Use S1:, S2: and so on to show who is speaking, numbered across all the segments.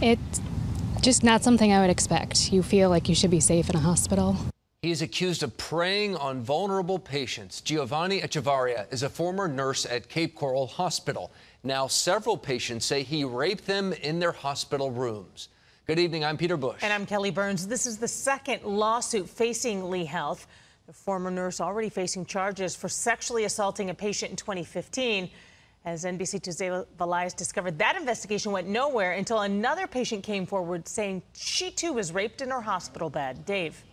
S1: It's just not something I would expect. You feel like you should be safe in a hospital.
S2: He's accused of preying on vulnerable patients. Giovanni Echevarria is a former nurse at Cape Coral Hospital. Now, several patients say he raped them in their hospital rooms. Good evening, I'm Peter Bush.
S3: And I'm Kelly Burns. This is the second lawsuit facing Lee Health. The former nurse already facing charges for sexually assaulting a patient in 2015. As NBC2's Dave Elias discovered, that investigation went nowhere until another patient came forward saying she too was raped in her hospital bed. Dave.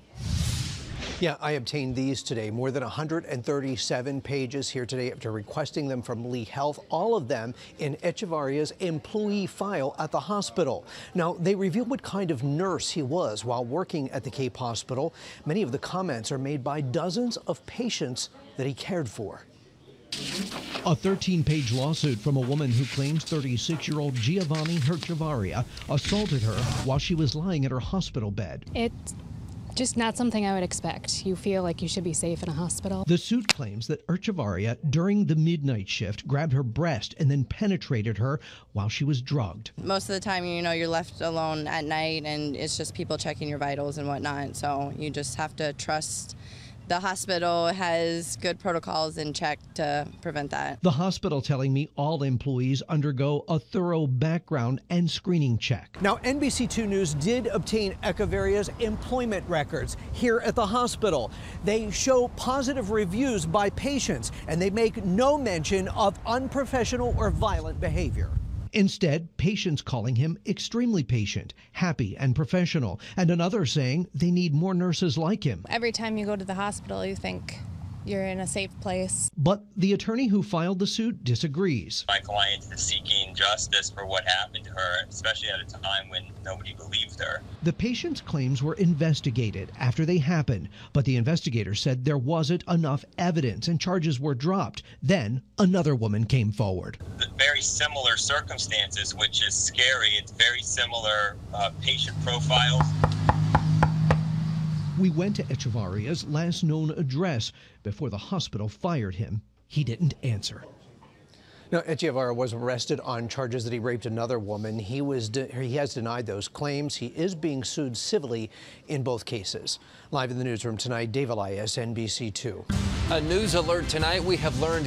S4: Yeah, I obtained these today. More than 137 pages here today after requesting them from Lee Health, all of them in Echevarria's employee file at the hospital. Now, they reveal what kind of nurse he was while working at the Cape Hospital. Many of the comments are made by dozens of patients that he cared for.
S5: A 13 page lawsuit from a woman who claims 36 year old Giovanni Echevarria assaulted her while she was lying in her hospital bed.
S1: It's just not something I would expect. You feel like you should be safe in a hospital.
S5: The suit claims that Echevarria, during the midnight shift, grabbed her breast and then penetrated her while she was drugged.
S6: Most of the time, you know, you're left alone at night and it's just people checking your vitals and whatnot. So you just have to trust the hospital has good protocols in check to prevent that.
S5: The hospital telling me all employees undergo a thorough background and screening check.
S4: Now, NBC2 News did obtain Echevarria's employment records here at the hospital. They show positive reviews by patients, and they make no mention of unprofessional or violent behavior.
S5: Instead, patients calling him extremely patient, happy, and professional, and another saying they need more nurses like him.
S7: Every time you go to the hospital, you think, you're in a safe place.
S5: But the attorney who filed the suit disagrees.
S8: My client is seeking justice for what happened to her, especially at a time when nobody believed her.
S5: The patient's claims were investigated after they happened, but the investigator said there wasn't enough evidence and charges were dropped. Then another woman came forward.
S8: Very similar circumstances, which is scary. It's very similar uh, patient profiles.
S5: We went to Echevarria's last known address before the hospital fired him. He didn't answer.
S4: Now, Echevarria was arrested on charges that he raped another woman. He was he has denied those claims. He is being sued civilly in both cases. Live in the newsroom tonight, Dave Elias, NBC2.
S2: A news alert tonight. We have learned